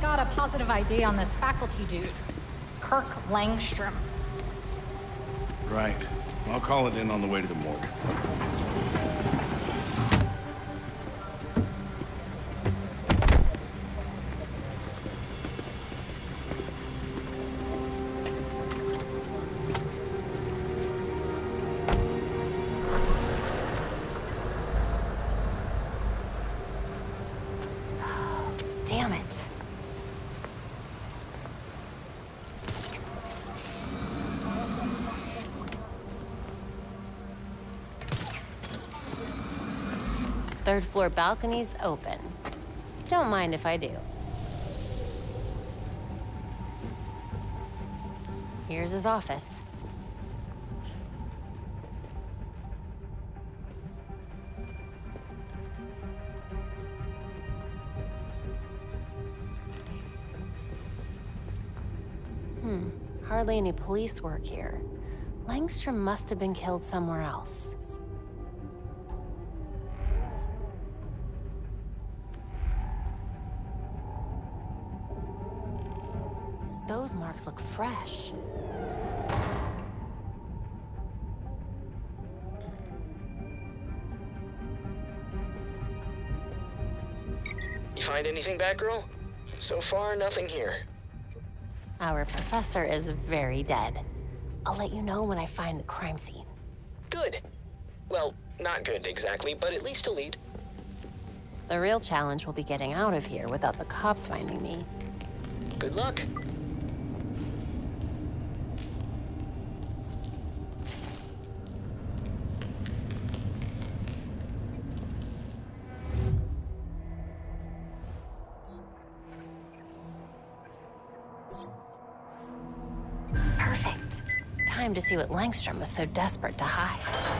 got a positive ID on this faculty dude, Kirk Langstrom. Right. I'll call it in on the way to the morgue. Third floor balcony's open. Don't mind if I do. Here's his office. Hmm, hardly any police work here. Langstrom must have been killed somewhere else. Those marks look fresh. You find anything, Batgirl? So far, nothing here. Our professor is very dead. I'll let you know when I find the crime scene. Good. Well, not good exactly, but at least a lead. The real challenge will be getting out of here without the cops finding me. Good luck. Perfect. Time to see what Langstrom was so desperate to hide.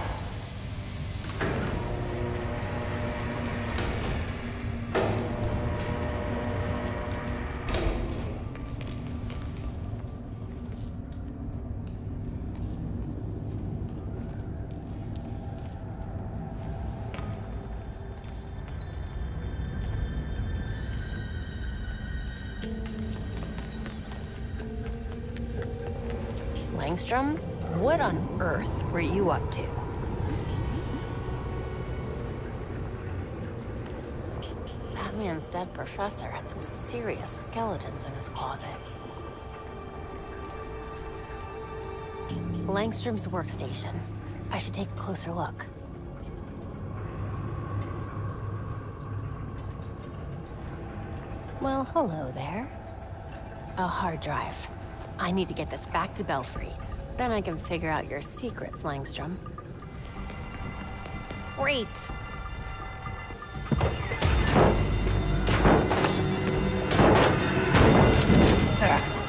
Langstrom, what on earth were you up to? Batman's dead professor had some serious skeletons in his closet. Langstrom's workstation. I should take a closer look. Well, hello there. A hard drive. I need to get this back to Belfry. Then I can figure out your secrets, Langstrom. Great! Oh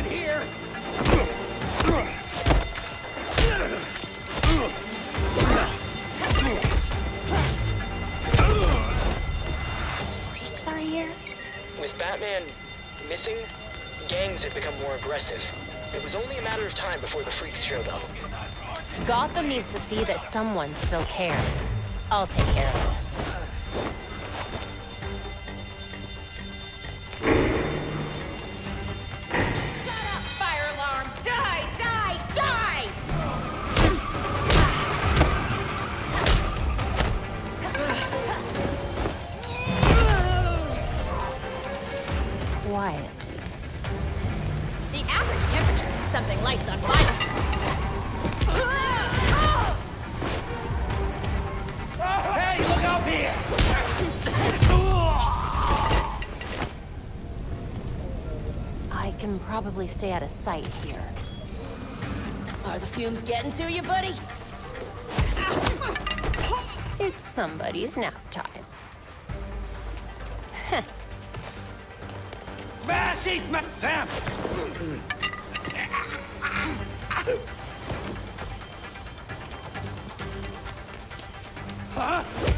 What's here? Freaks are here? With Batman missing, gangs had become more aggressive. It was only a matter of time before the freaks showed up. Gotham needs to see that someone still cares. I'll take care of this. Average temperature something lights on fire. Hey, look out here! I can probably stay out of sight here. Are the fumes getting to you, buddy? It's somebody's nap time. Smashy my Sam! Huh?